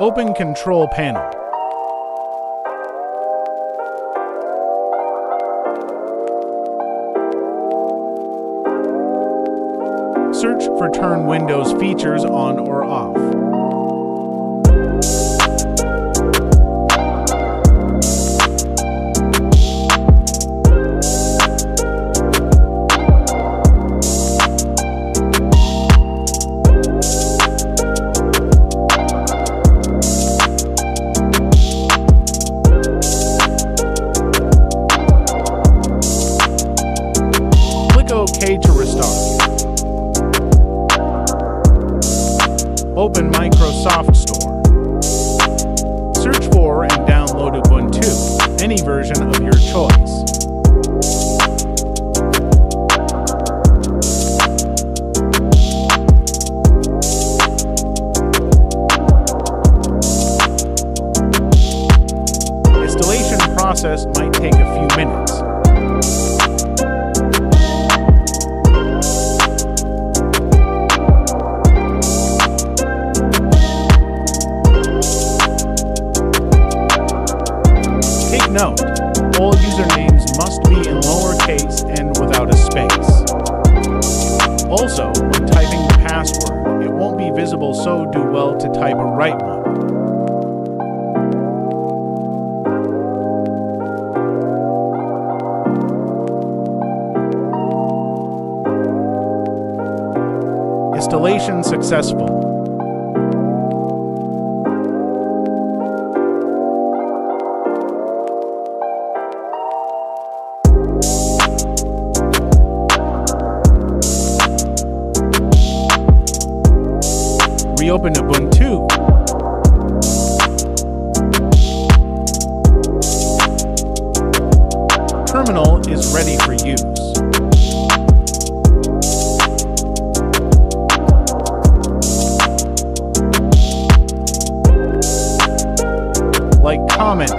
Open Control Panel. Search for Turn Windows features on or off. Open Microsoft Store. Search for and download Ubuntu, any version of your choice. Installation process might take a few minutes. Note, all usernames must be in lowercase and without a space. Also, when typing the password, it won't be visible, so do well to type a right one. Installation successful. Reopen Ubuntu. Terminal is ready for use. Like, comment,